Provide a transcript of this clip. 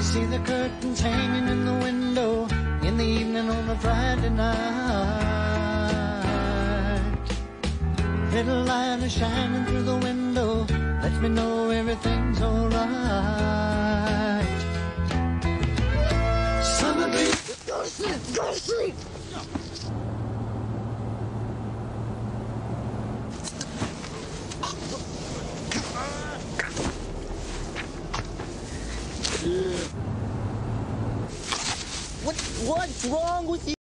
see the curtains hanging in the window in the evening on a Friday night. Little light is shining through the window, lets me know everything's alright. Summer go sleep, go sleep. What, what's wrong with you?